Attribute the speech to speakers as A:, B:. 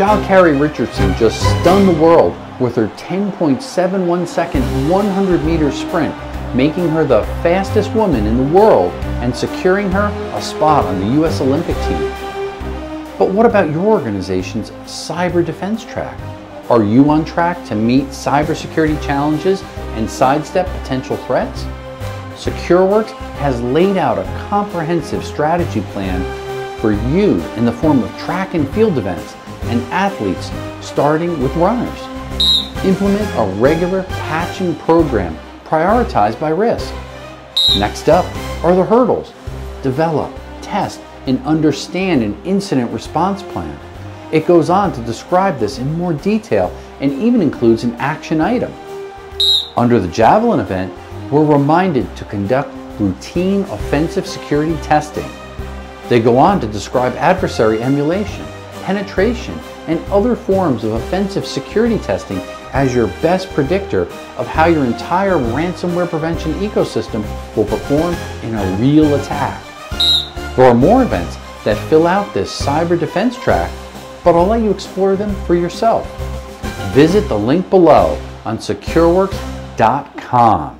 A: Sha'Carri Richardson just stunned the world with her 10.71 second 100 meter sprint, making her the fastest woman in the world and securing her a spot on the U.S. Olympic team. But what about your organization's cyber defense track? Are you on track to meet cybersecurity challenges and sidestep potential threats? SecureWorks has laid out a comprehensive strategy plan for you in the form of track and field events and athletes starting with runners. Implement a regular patching program prioritized by risk. Next up are the hurdles. Develop, test, and understand an incident response plan. It goes on to describe this in more detail and even includes an action item. Under the Javelin event, we're reminded to conduct routine offensive security testing. They go on to describe adversary emulation, penetration, and other forms of offensive security testing as your best predictor of how your entire ransomware prevention ecosystem will perform in a real attack. There are more events that fill out this cyber defense track, but I'll let you explore them for yourself. Visit the link below on secureworks.com.